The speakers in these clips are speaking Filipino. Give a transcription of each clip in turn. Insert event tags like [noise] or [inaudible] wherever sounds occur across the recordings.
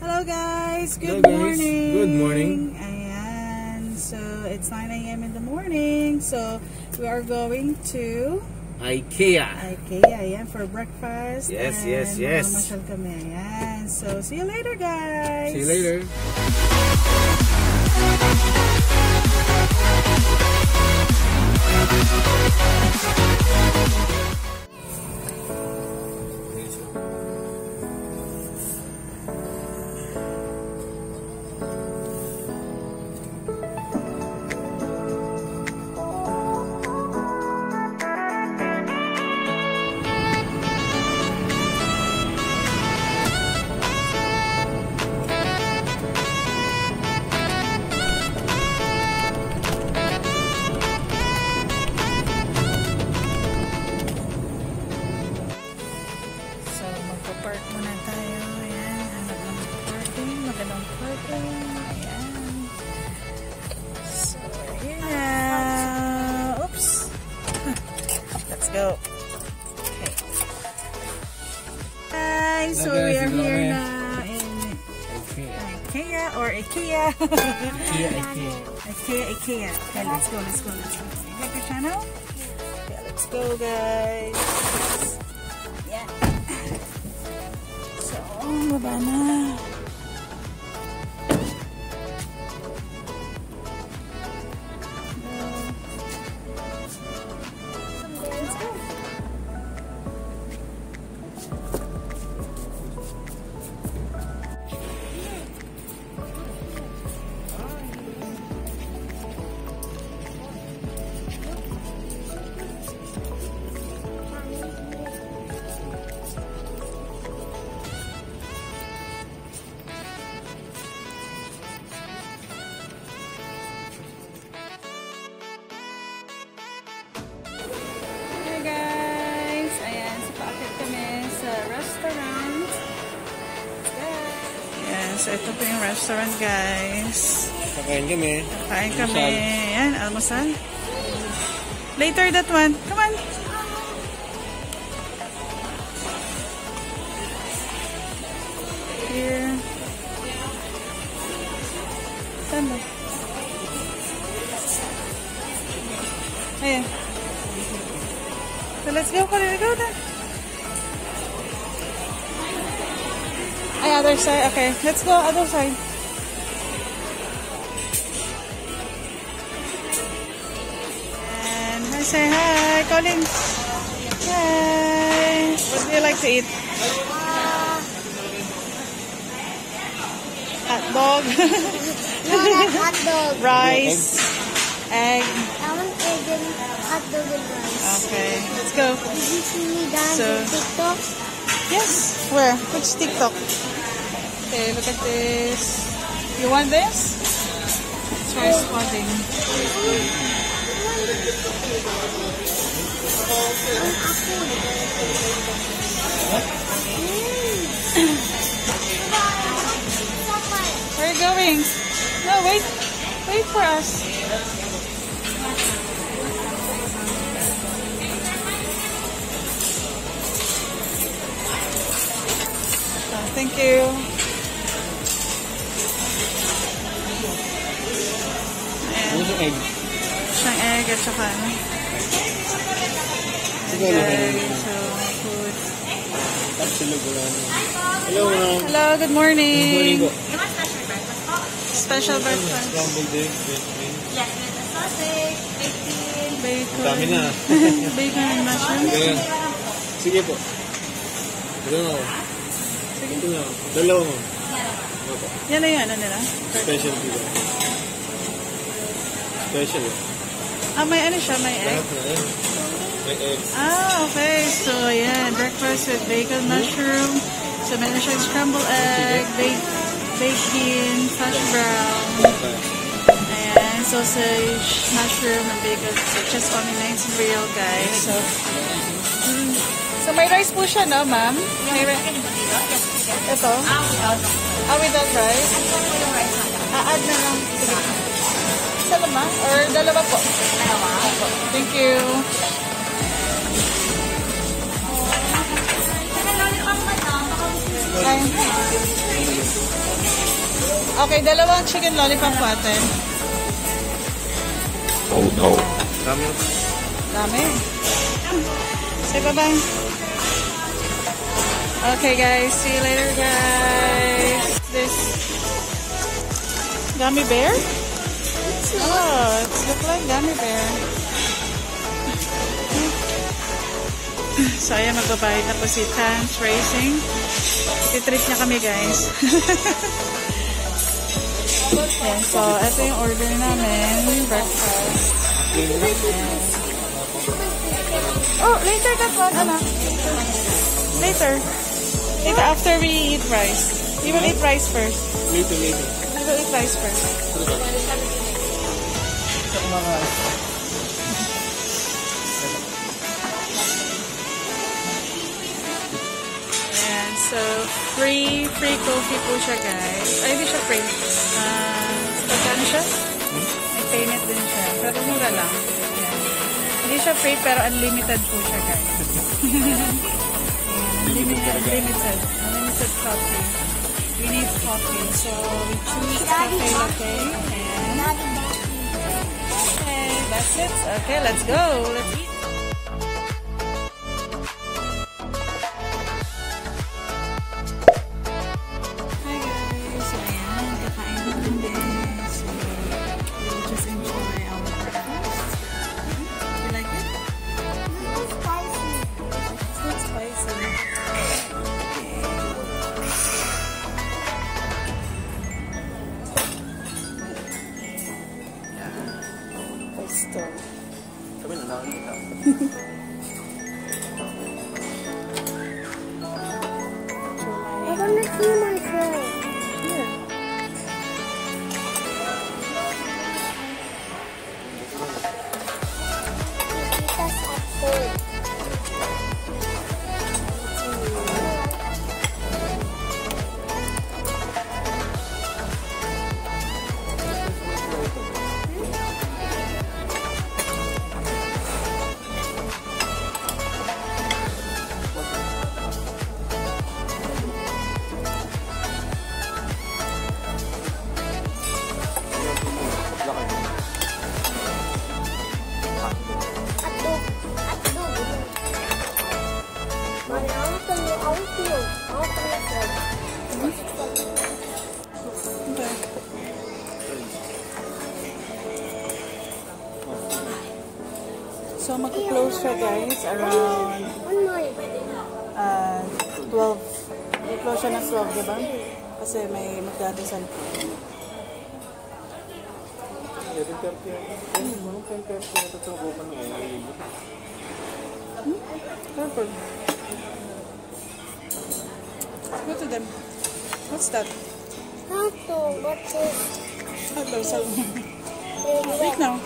Hello guys! Good Hello, guys. morning! Good morning. Ayan. So, it's 9 a.m. in the morning. So, we are going to IKEA. IKEA ayan, for breakfast. Yes, and yes, yes. kami. Ayan. So, see you later guys! See you later. Magpa-park muna tayo. Ayan. Hanap ng parking. Magandang parking. Ayan. So, ayan na. Oops. [laughs] Let's go. Okay. Guys, so we are here na in IKEA. Or IKEA. IKEA, IKEA. IKEA, IKEA. Okay, let's go, let's go, let's go. You got your channel? Okay, let's go, guys. So, ito po yung restaurant guys. Kakain kami. Kain kami. Ayan, almusal. Later that one. Okay, let's go other side. And I say hi, Colin. Hi. What do you like to eat? Hot dog, [laughs] No, hot dog. rice, egg. I want egg and hot dog and rice. Okay, let's go. Did you see me dance So- on TikTok? Yes. Where? Which TikTok? Okay, look at this. You want this? Try spotting. Where are you going? No, wait. Wait for us. Thank you. Yung egg? Siyang egg at saka ano. Sige, ano Okay, so food. Wala na. Hello, ma'am. Hello, good morning. Good morning po. Special breakfast. Scrambled egg, best friend. Bacon. Dami na. [laughs] Bacon and mushroom. Sige. Sige po. Na ako. Dalawa mo. Yan na yung ano nila. Special dito. Special eh. Ah, may ano siya, may egg. Lahat na. May egg. Ah, okay. So, yan. Breakfast with bacon, mushroom. So, may na siyang scrambled egg, bacon, bacon, hash brown. Ayan, sausage, mushroom, and bacon. So, just only 19 real, guys. So, mm. so may rice po siya, no, ma'am? May rice. Ito? Ah, without rice? Ah, add na lang. Isa naman? Or dalawa po? Dalawa. Thank you. Ay. Okay, dalawang chicken lollipop po ate. Dami yung Dami. Say bye-bye. Okay guys, see you later guys. This gummy bear? Oh, it looks like gummy bear. So ayan, magbabayad na po si Tans Racing. Ititreat niya kami guys. [laughs] Ayan, so ito yung order namin. Breakfast. Oh, later that one, anak. Later. Later, after we eat rice. We will eat rice first. Later, later. We will eat rice first. Ayan, so free, free coffee po siya guys. Ay, hindi siya free. Ah, pagkano siya? May payment din siya. Pero mura lang. Ayan. Hindi siya free pero unlimited po siya guys. [laughs] Unlimited, unlimited. Unlimited coffee. We need coffee. So, we choose cafe latte. And, Daddy, daddy. okay, that's it. Okay, let's go. Let's 12, di? Kasi may magdadasal po. Pwede ko. Hmm? Purple. Go to them. What's that? Hato. What's it? Hato. Salmon. Wait now.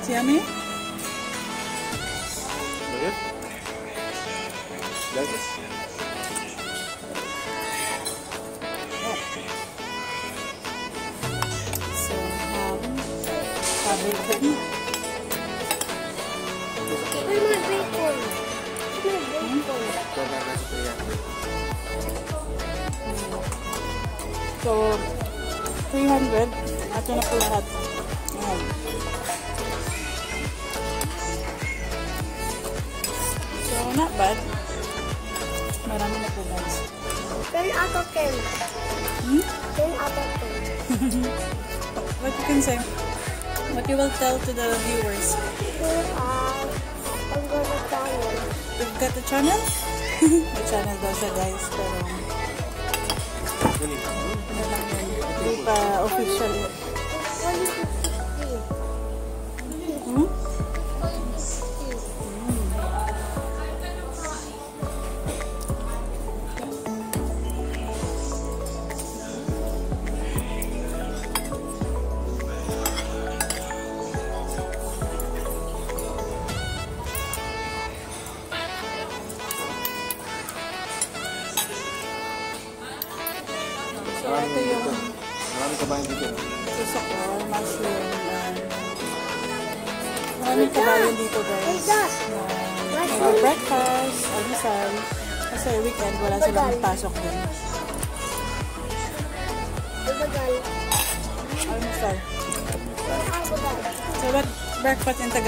It's yummy? Good. Bakit? Bakit? So, ham, bacon. Where's my bacon? So, 300. Ito na po lahat. Ayan. So, not bad. Marami na po guys. 10 out of 10. Hmm? 10 out of 10. [laughs] What you can say? What you will tell to the viewers? Here I'm gonna try it. We've got the channel? [laughs] May channel daw siya guys, pero Ganito. ano lang yun, hindi pa official.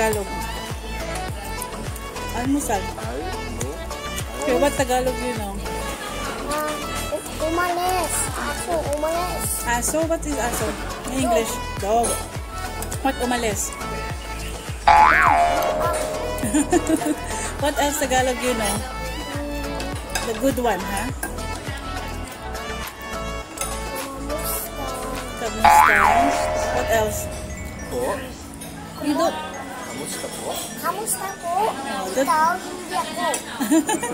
Tagalog? Almusal. Okay, what Tagalog you know? Ah, umalis. Ako, umalis. Aso? What is aso? In English? Dog. What umalis? [laughs] what else Tagalog you know? The good one, ha? Kamusta? Kamusta? What else? Po. You don't... Kamusta po? Kamusta po? Ikaw, hindi ako.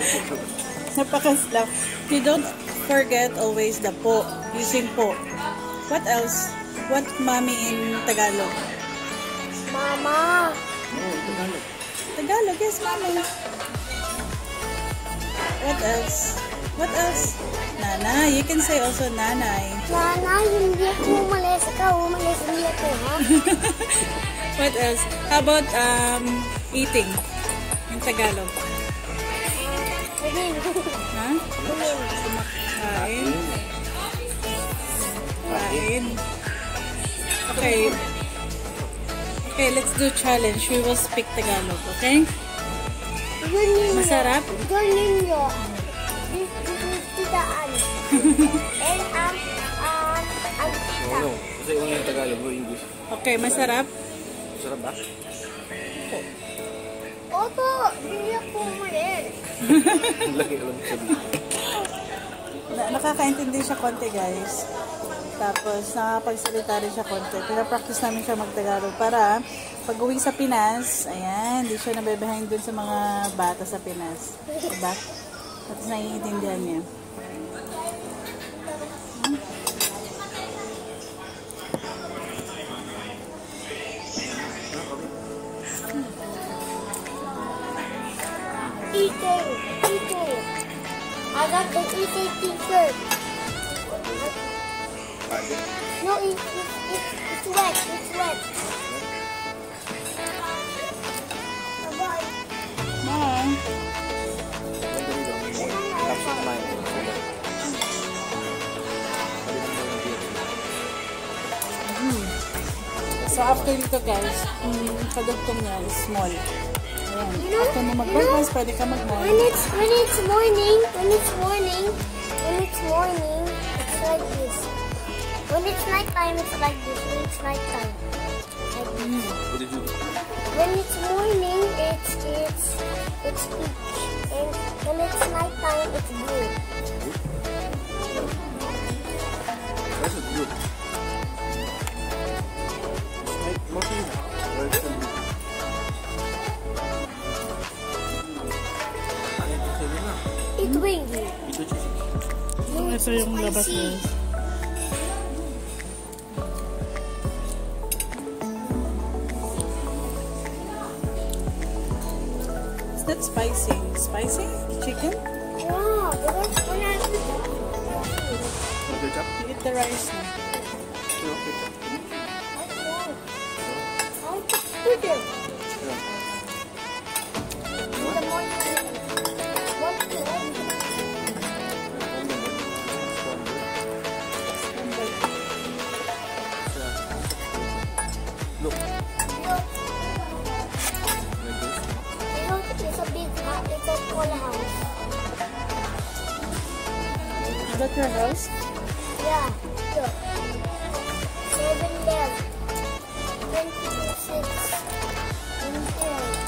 [laughs] Napakaslang. You don't forget always the po. Using po. What else? What mommy in Tagalog? Mama. Oo, Tagalog. Tagalog, yes, mommy. What else? What else? Nanay. You can say also nanay. Nana, hindi ako umalis. Ikaw, umalis. Hindi ako, ha? [laughs] What else? How about um eating in Tagalog? Umin. Ha? Umin. Kain. Kain. Okay. Okay, let's do challenge. We will speak Tagalog, okay? Masarap? Ganyan yun. And ang, ang, ang tita. Oo, kasi una yung Tagalog o English. Okay, masarap? Sarap ba? Opo, hindi ako umalis. Ang laki alam ko nakakaintindi siya konti, guys. Tapos, nakakapagsalita rin siya konti. Pinapractice namin siya magtagalog para pag uwi sa Pinas, ayan, hindi siya nabebehind dun sa mga bata sa Pinas. Diba? Tapos naiintindihan niya. Teacher, teacher. I got the easy teacher. No, it, it, it, it's wet, it's wet. Mom. So, after dito, guys, yung kadugtong niya is small. Ayan. You know- After mo mag-breakfast, pwede ka When mag-nine. it's when it's morning, when it's morning, when it's morning, it's like this. When it's nighttime, it's like this. When it's nighttime, like this. What did you do? When it's morning, it's it's it's peach, and when it's nighttime, it's blue. Ito yung labas Spicy. That your house? Yeah, look. Seven there,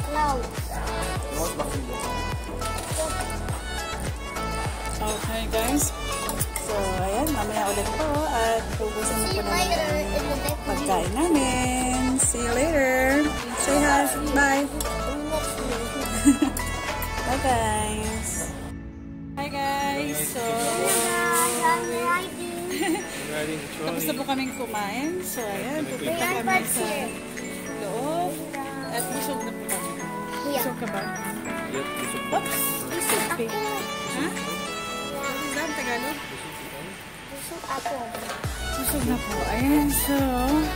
clouds. Mas makilo. Okay guys. So, ayan. Mamaya ulit po. At ubusin na po namin ang pagkain namin. See you later. Say hi. Bye. [laughs] Bye guys. So, tapos na po kaming kumain. So, ayan. Pupunta kami sa loob. At busog na po kami. Busog ka ba? Yep, busog. Oops. Busog ako. Ha? What is that? Tagalog? Busog ako. Busog na po. Ayan, so,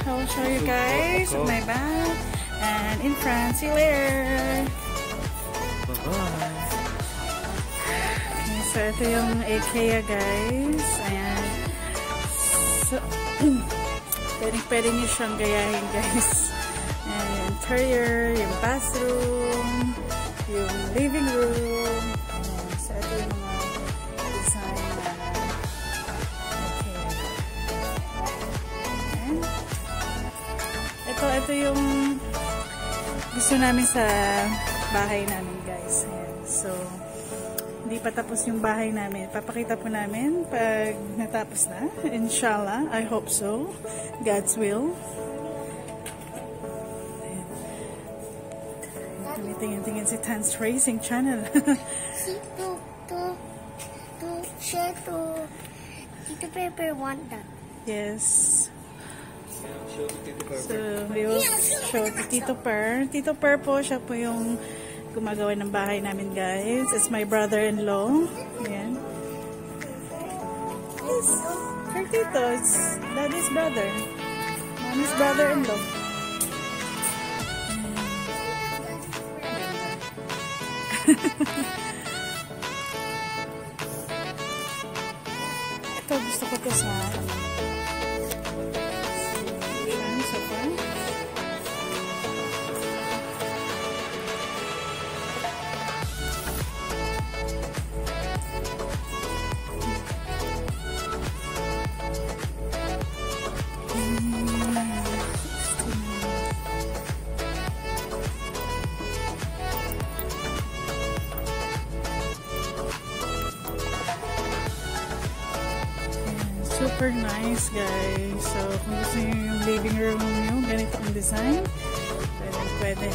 I will show you guys my bag. And in France, see you later. So, ito yung IKEA, guys. Ayan. So, [clears throat] pwedeng pwede nyo siyang gayahin, guys. Ayan, yung interior, yung bathroom, yung living room. Ayan. So, ito yung mga design na IKEA. Ayan. Ito, ito yung gusto namin sa bahay namin, guys. Ayan. Hindi pa tapos yung bahay namin. Papakita po namin pag natapos na. Inshallah. I hope so. God's will. Tumitingin-tingin si Tan's Racing Channel. See, to, to, share to Tito Pepper want that. yes. Tito. So, we will show to Tito Per. Tito Per po, siya po yung gumagawa ng bahay namin, guys. It's my brother-in-law. Ayan. Yes. Her Tito. It's daddy's brother. Mommy's brother-in-law. Ito, [laughs] nice, guys. So, kung gusto nyo yung living room nyo, ganito ang design, pwede, pwede.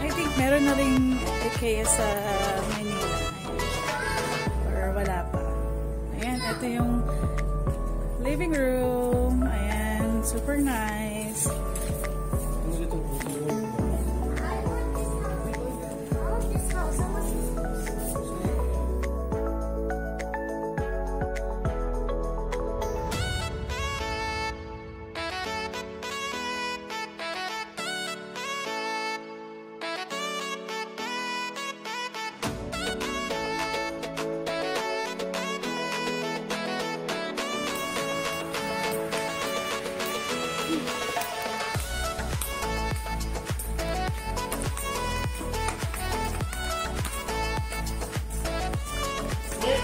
I think meron na rin IKEA sa Manila. Or wala pa. Ayan, ito yung living room. Ayan, super nice.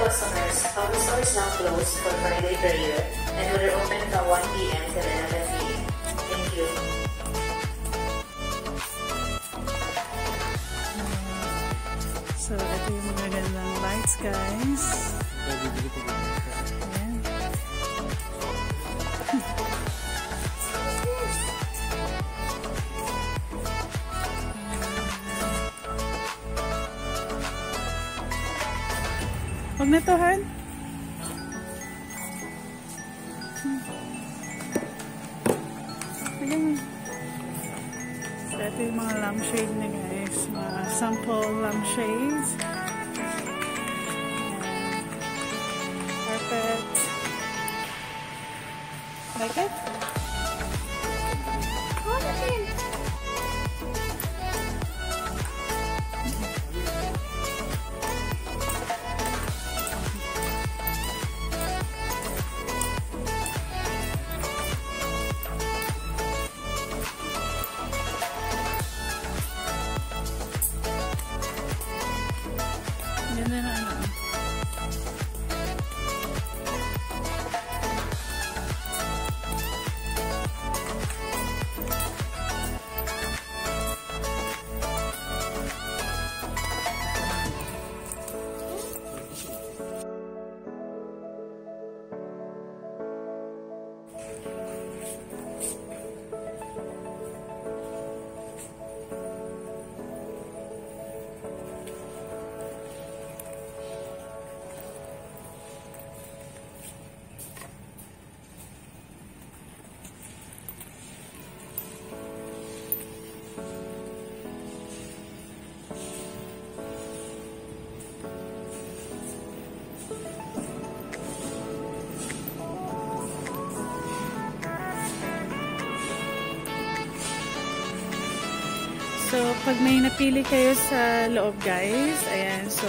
Customers, our um, store is now closed for Friday prayer and will open from 1 p.m. to 11 p.m. Thank you. So, ito yung mga gandang lights, guys. Huwag na to, Han. Mo. So, ito yung mga lampshade na guys. Mga sample lampshades. Pag may napili kayo sa loob, guys, ayan, so,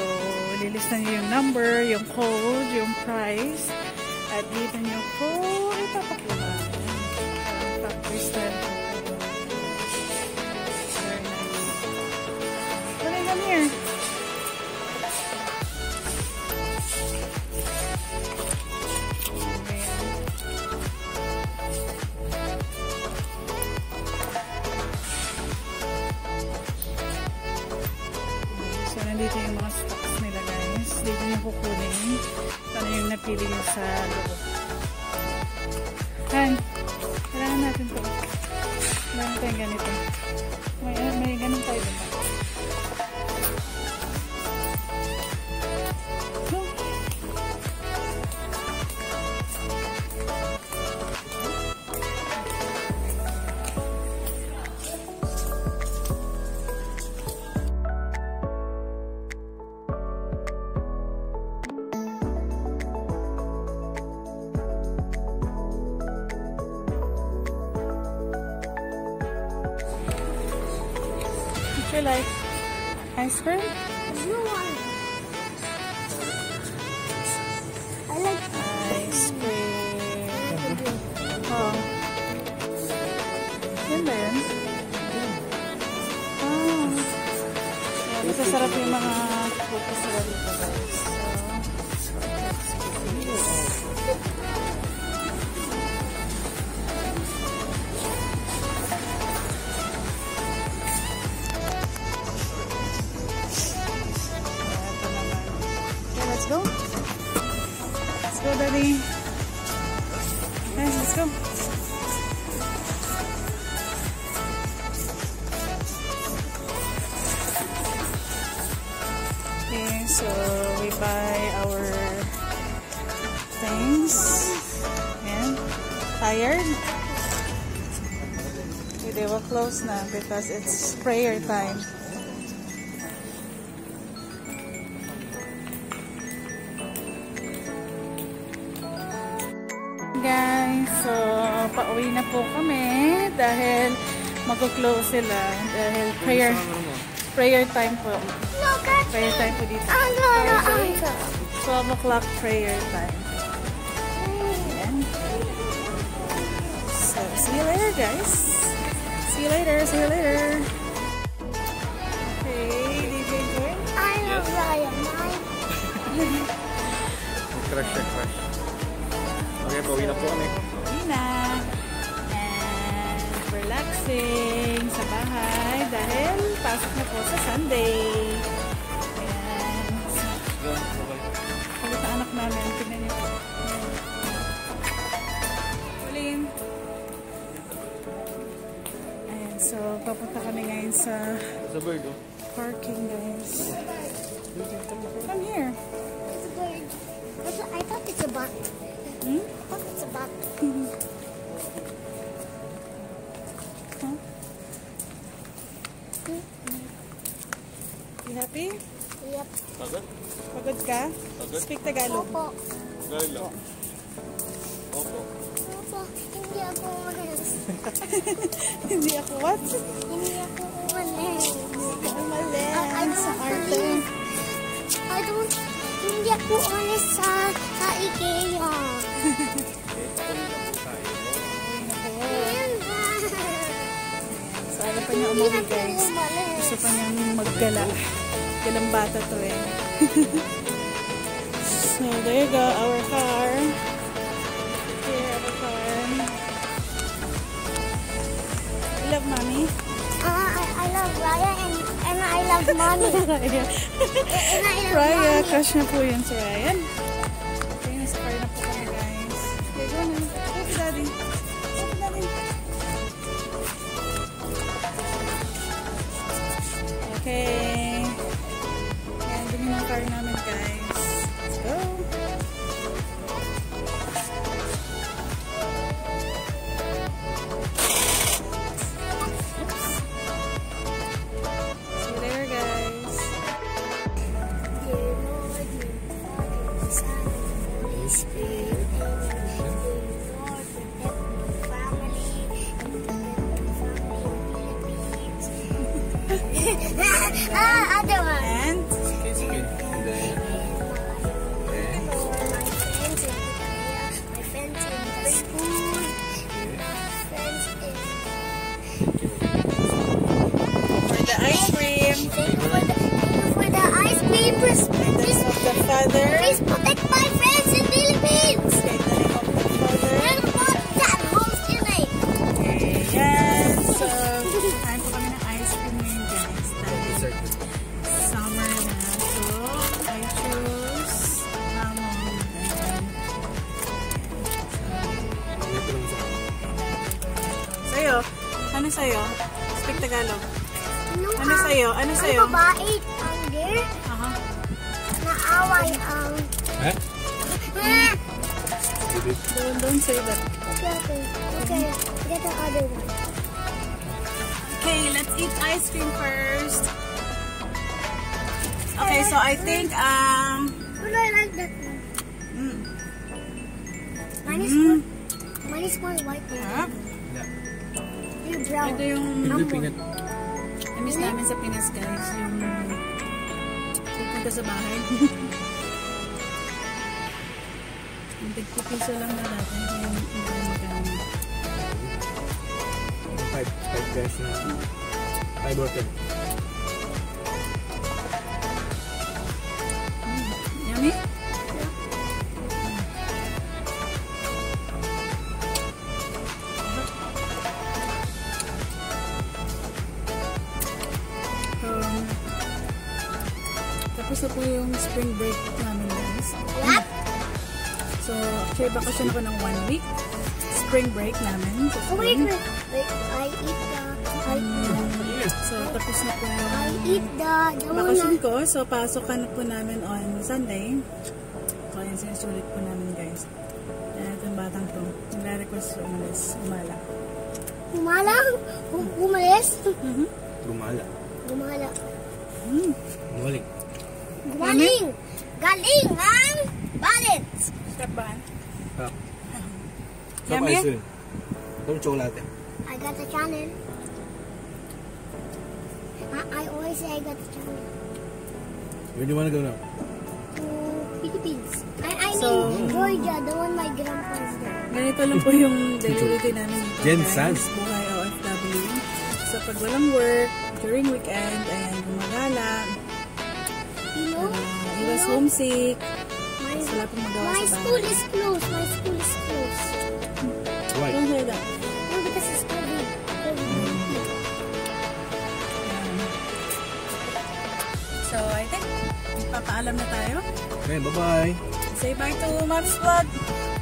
lilista niyo yung number, yung code, yung price, Dito nyo kukunin. Ano yung napili nyo sa loob. Han, kailangan natin to. Kailangan tayong ganito. May, ah, may ganun tayo ba? Ice cream? Want I like Ice cream. Oh. Yan ba yun? Oh. Masasarap yung mga nila dito guys. So, go, Daddy. Okay, let's go. Okay, so we buy our things. And tired? They will close now because it's prayer time. Pauwi na po kami dahil mag-close sila dahil prayer prayer time po. Prayer time po dito. Answer. 12 o'clock prayer time. Ayan. So, see you later guys. See you later, see you later. Okay, DJ Gwen. I love Ryan. Crush crush. Okay, pauwi na po kami. Uwi na. Relaxing sa bahay dahil pasok na po sa Sunday. Ayan. Kulit na anak namin. Tignan niyo po. Pauline. Ayan. So, papunta kami ngayon sa Sa bird, oh. parking, guys. Come here. It's a bird. I thought it's a bat. Hmm? I thought it's a bat. [laughs] You happy? Yep. Pagod? Pagod ka? Pagod? Speak Tagalog. Opo. Lang. Opo. Opo. Hindi ako umalis. [laughs] Hindi ako what? Hindi ako umalis. Umalis. I, Sa arte. I don't. Hindi ako umalis sa, sa IKEA. [laughs] niya umuwi guys. Gusto pa niyang maggala. Galang bata to eh. [laughs] so, there you go. Our car. Here, our car. You love mommy? Uh, I, I love Raya and, and I love mommy. [laughs] Raya. and I love Raya. mommy. Crush na po yun si Ryan. Okay. Father. Please protect my white. sarap. You're brown. Ito yung pinat. Namiss namin sa Pinas, guys. Yung pupunta sa bahay. [laughs] Yung tigpipiso lang na dati. Yung hindi na magkano. Five. Five guys na. Five or actually bakasyon ako ng one week. Spring break namin. Sa Oh, wait, spring. wait. Wait, I eat the... I, So, tapos na po I yung eat the... The bakasyon ko. So, pasokan na po namin on Sunday. So, ayan, sinusulit po namin guys. Ayan, itong batang to. Nagre-request umalis. Umala. Gumalang? Gu- Gumalis? Gumala. Gumala. Mm. Gumaling. Gumaling! Galing ang balance! Sarap ba? Sarap. Sarap Yummy? ice cream. Ito chocolate. I got the channel. I, I always say I got the channel. Where do you wanna go now? To Philippines. I, I So- mean Georgia, the one my grandpa is there. Ganito lang po yung daily routine namin. Jen guys. San. Buhay OFW. So, pag walang work, during weekend, ayan, gumagala, You know? uh, iwas homesick, My, wala pong magawa my sa school bahay. is closed. My school is closed. Why? Don't say that. No, because it's COVID. COVID. Ayan. So, I think, papaalam na tayo. Okay, bye-bye. Say bye to Mom's Vlog.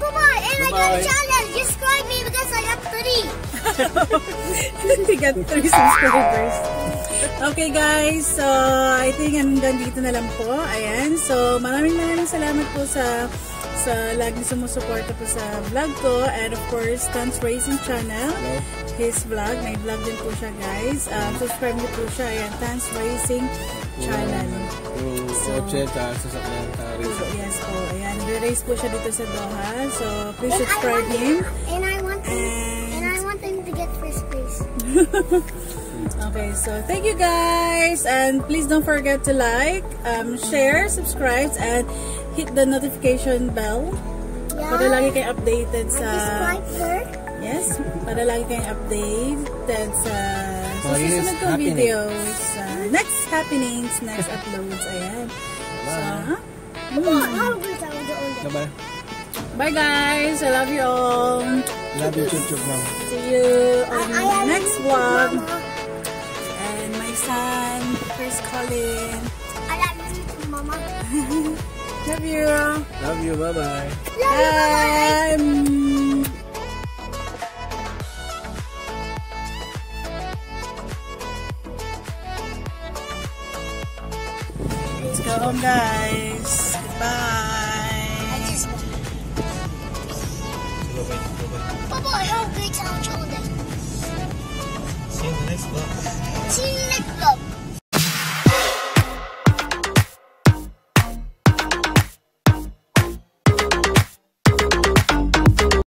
Bye-bye! And I got a channel! Subscribe me because I got three! [laughs] We got 3 subscribers. Okay guys, so I think hanggang dito na lang po. Ayan, so maraming maraming salamat po sa sa laging sumusuporta po sa vlog ko. And of course Tans Racing Channel. His vlog, may vlog din po siya guys. Um, subscribe niyo po siya. Ayan, Tans Racing Channel. So- yes po, ayan re-race po siya dito sa Doha. So please subscribe him. And I want and I want him to get first place. [laughs] Okay, so thank you guys, and please don't forget to like, um, share, subscribe, and hit the notification bell Yeah. para lagi kayo updated sa describe her. yes, para lagi kayong updated sa sa Oh, yes, susunod kong happening. videos, sa next happenings, next uploads, ayan. So, Come on, how good I will do all that. Bye-bye. bye guys, I love you all. Love you, chup chup, mom. See you on I, I the next vlog. Mama. And my son, Chris Colin. I love you too, Mama. Love you. Love you, bye-bye. Love you, Mama. Bye. Let's go home, guys. Goodbye. I just Bye-bye. Bye-bye. Papa, I have great sound shoulder. See you in the next vlog. See you next vlog.